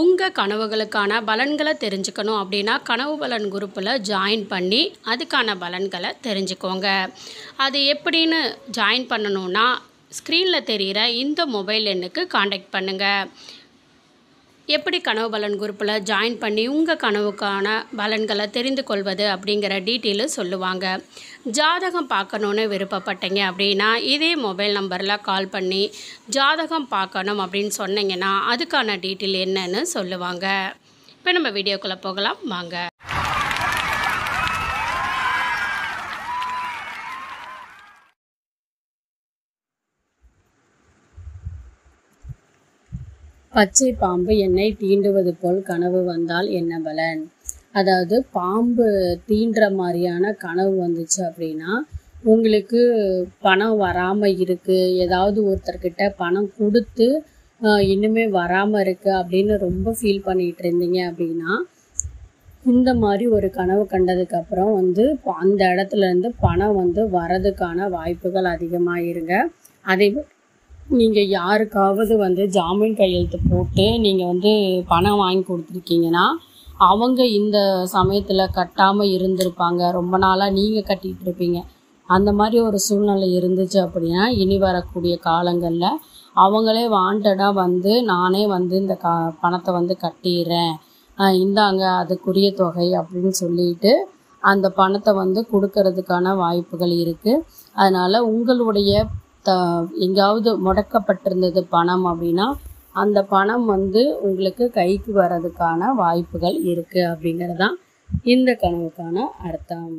உங்கள் கனவுகளுக்கான பலன்களை தெரிஞ்சுக்கணும் அப்படின்னா கனவு பலன் குரூப்பில் ஜாயின் பண்ணி அதுக்கான பலன்களை தெரிஞ்சுக்கோங்க. அது எப்படின்னு ஜாயின் பண்ணணுன்னா ஸ்க்ரீனில் தெரிகிற இந்த மொபைல் எண்ணுக்கு காண்டாக்ட் பண்ணுங்கள் எப்படி கனவு பலன் குரூப்பில் ஜாயின் பண்ணி உங்கள் கனவுக்கான பலன்களை தெரிந்து கொள்வது அப்படிங்கிற டீட்டெயிலு சொல்லுவாங்க. ஜாதகம் பார்க்கணுன்னு விருப்பப்பட்டீங்க அப்படின்னா இதே மொபைல் நம்பரில் கால் பண்ணி ஜாதகம் பார்க்கணும் அப்படின்னு சொன்னீங்கன்னா அதுக்கான டீட்டெயில் என்னன்னு சொல்லுவாங்க. இப்போ நம்ம வீடியோக்குள்ளே போகலாம். வாங்க. பச்சை பாம்பு என்னை தீண்டுவது போல் கனவு வந்தால் என்ன பலன்? அதாவது பாம்பு தீண்டுற மாதிரியான கனவு வந்துச்சு அப்படின்னா உங்களுக்கு பணம் வராமல் இருக்குது ஏதாவது ஒருத்தர்கிட்ட பணம் கொடுத்து இன்னுமே வராமல் இருக்குது அப்படின்னு ரொம்ப ஃபீல் பண்ணிகிட்டு இருந்தீங்க அப்படின்னா இந்த மாதிரி ஒரு கனவு கண்டதுக்கப்புறம் வந்து அந்த இடத்துல இருந்து பணம் வந்து வரதுக்கான வாய்ப்புகள் அதிகமாக இருங்க அதே நீங்கள் யாருக்காவது வந்து ஜாமீன் கையெழுத்து போட்டு நீங்கள் வந்து பணம் வாங்கி கொடுத்துருக்கீங்கன்னா அவங்க இந்த சமயத்தில் கட்டாமல் இருந்திருப்பாங்க. ரொம்ப நாளாக நீங்கள் கட்டிகிட்டு இருப்பீங்க. அந்த மாதிரி ஒரு சூழ்நிலை இருந்துச்சு அப்படின்னா இனி வரக்கூடிய காலங்களில் அவங்களே வாண்டடாக வந்து நானே வந்து இந்த கா பணத்தை வந்து கட்டிடுறேன். இந்தாங்க அதுக்குரிய தொகை அப்படின்னு சொல்லிட்டு அந்த பணத்தை வந்து கொடுக்கறதுக்கான வாய்ப்புகள் இருக்குது அதனால் உங்களுடைய த எங்கேயாவது முடக்கப்பட்டிருந்தது பணம் அப்படின்னா அந்த பணம் வந்து உங்களுக்கு கைக்கு வர்றதுக்கான வாய்ப்புகள் இருக்குது அப்படிங்கிறது தான் இந்த கனவுக்கான அர்த்தம்.